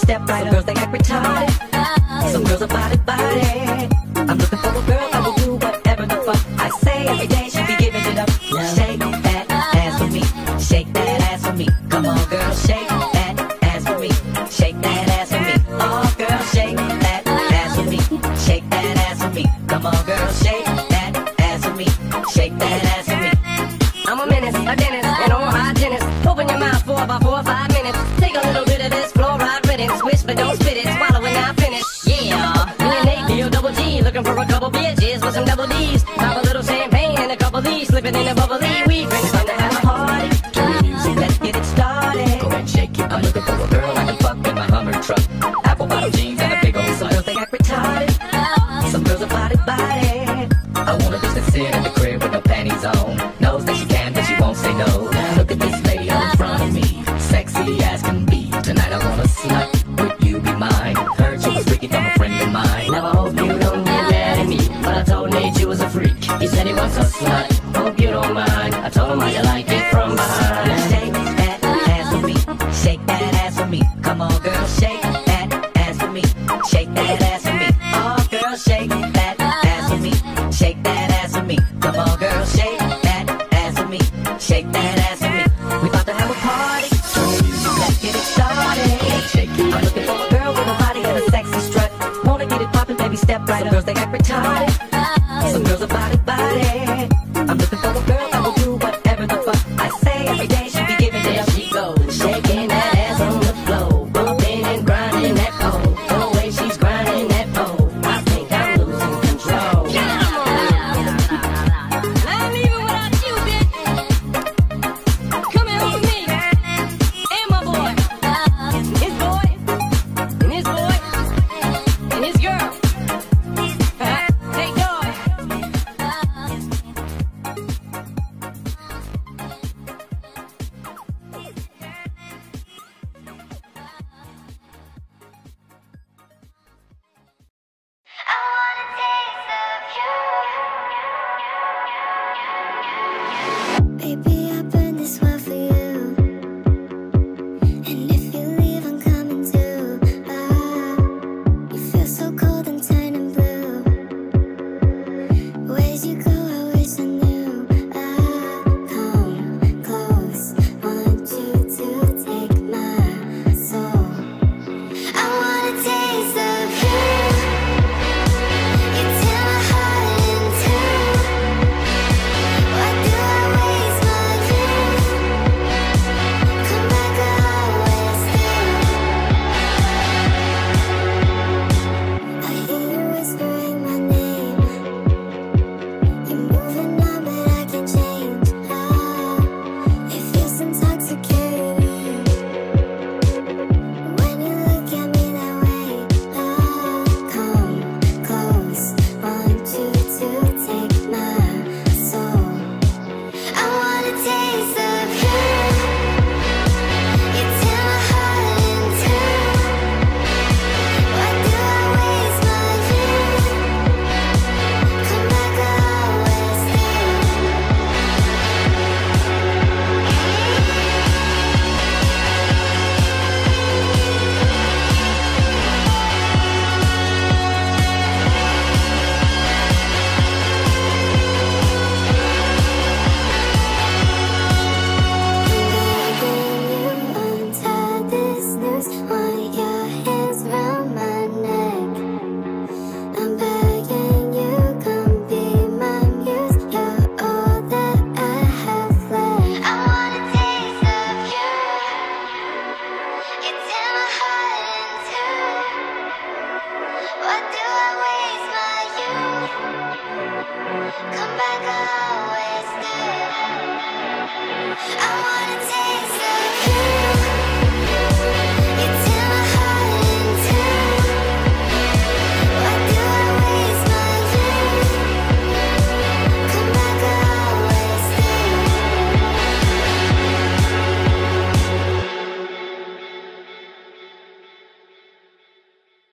step right Some girls they act retarded Some girls are body body. I'm looking for a girl that will do whatever the fuck I say. Every day she be giving it up. Shake that ass for me. Shake that ass for me. Come on girl, shake that ass for me. Shake that ass for me. Oh girl, shake that ass for me. Shake that ass for me. Come on girl, shake that ass for me. Shake that ass for me. I'm a menace, a dentist, and a hygienist. Open your mouth, four by four, body. wanna just to sit in the crib with no panties on. Knows that she can, but she won't say no. Look at this lady in front of me. Sexy as can be. Tonight I wanna slut. Would you be mine? Heard she was freaky from a friend of mine. Now I hope you don't get mad at me. But I told Nate you was a freak. He said he was a slut. Hope you don't mind. I told him how you like it from behind. Shake that ass for me. Shake that ass for me. Come on, girl, shake that ass for me. Shake that ass.